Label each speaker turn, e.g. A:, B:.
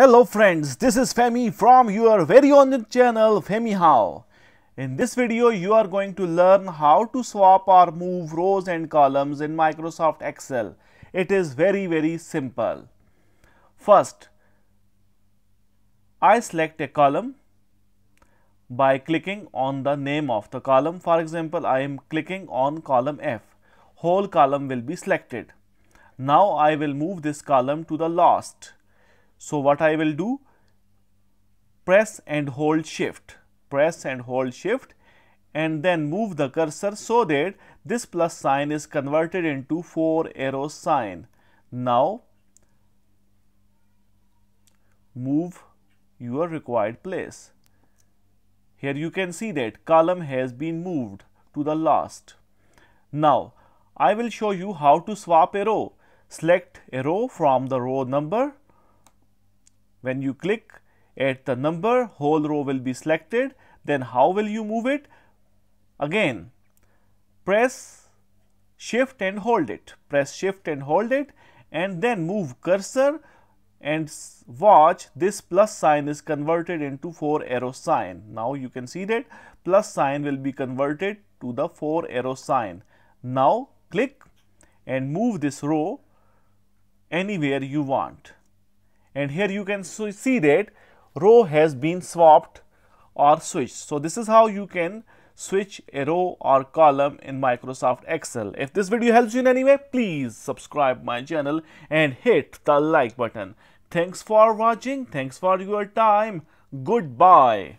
A: Hello friends, this is Femi from your very own channel FamiHow. In this video, you are going to learn how to swap or move rows and columns in Microsoft Excel. It is very very simple. First, I select a column by clicking on the name of the column. For example, I am clicking on column F. Whole column will be selected. Now I will move this column to the last so, what I will do? Press and hold shift, press and hold shift and then move the cursor so that this plus sign is converted into 4 arrow sign. Now, move your required place. Here you can see that column has been moved to the last. Now, I will show you how to swap a row. Select a row from the row number when you click at the number, whole row will be selected. Then how will you move it? Again, press shift and hold it, press shift and hold it and then move cursor and watch this plus sign is converted into 4 arrow sign. Now you can see that plus sign will be converted to the 4 arrow sign. Now click and move this row anywhere you want and here you can see that row has been swapped or switched. So, this is how you can switch a row or column in Microsoft Excel. If this video helps you in any way, please subscribe my channel and hit the like button. Thanks for watching. Thanks for your time. Goodbye.